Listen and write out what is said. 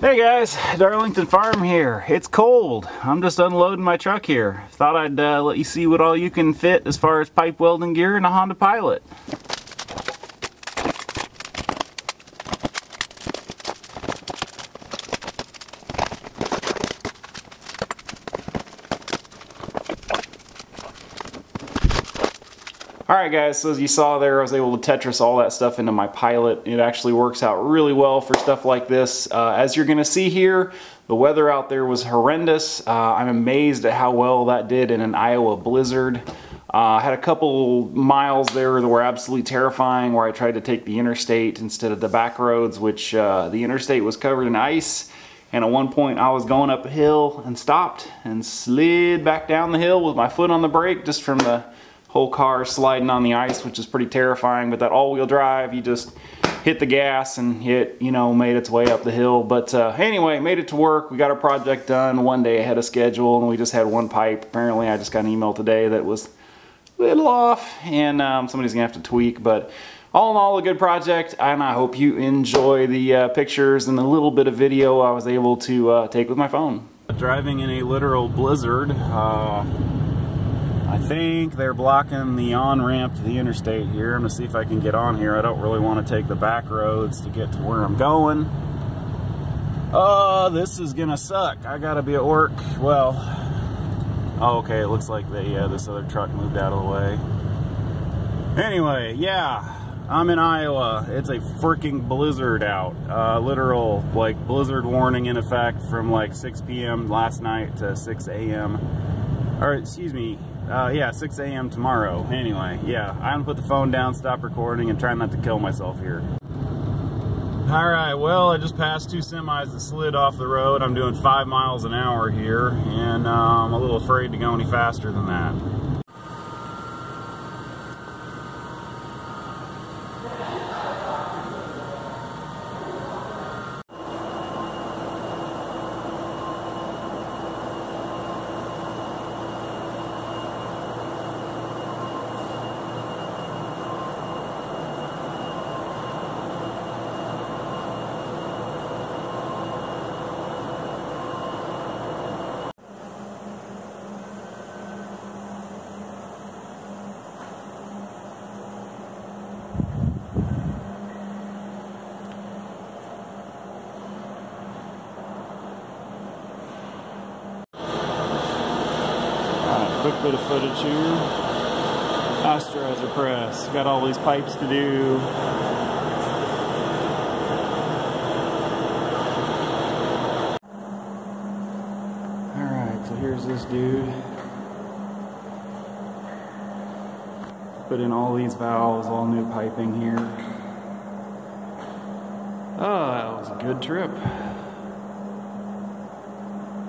Hey guys, Darlington Farm here. It's cold. I'm just unloading my truck here. Thought I'd uh, let you see what all you can fit as far as pipe welding gear in a Honda Pilot. Alright guys, so as you saw there, I was able to Tetris all that stuff into my Pilot. It actually works out really well for stuff like this. Uh, as you're going to see here, the weather out there was horrendous. Uh, I'm amazed at how well that did in an Iowa blizzard. I uh, had a couple miles there that were absolutely terrifying where I tried to take the interstate instead of the back roads, which uh, the interstate was covered in ice. And at one point I was going up a hill and stopped and slid back down the hill with my foot on the brake just from the whole car sliding on the ice, which is pretty terrifying. But that all-wheel drive, you just hit the gas and it, you know, made its way up the hill. But uh, anyway, made it to work. We got our project done one day ahead of schedule, and we just had one pipe. Apparently, I just got an email today that was a little off, and um, somebody's gonna have to tweak. But all in all, a good project, and I hope you enjoy the uh, pictures and the little bit of video I was able to uh, take with my phone. Driving in a literal blizzard. I think they're blocking the on-ramp to the interstate here. I'm gonna see if I can get on here. I don't really want to take the back roads to get to where I'm going. Oh, this is gonna suck. I gotta be at work. Well, oh, okay, it looks like the, uh, this other truck moved out of the way. Anyway, yeah, I'm in Iowa. It's a freaking blizzard out. Uh, literal, like, blizzard warning in effect from like 6 p.m. last night to 6 a.m. Or, excuse me, uh, yeah, 6 a.m. tomorrow. Anyway, yeah, I'm gonna put the phone down, stop recording, and try not to kill myself here. All right, well, I just passed two semis that slid off the road. I'm doing five miles an hour here, and uh, I'm a little afraid to go any faster than that. Quick bit of footage here. Pasteurizer press. Got all these pipes to do. Alright, so here's this dude. Put in all these valves, all new piping here. Oh, that was a good trip.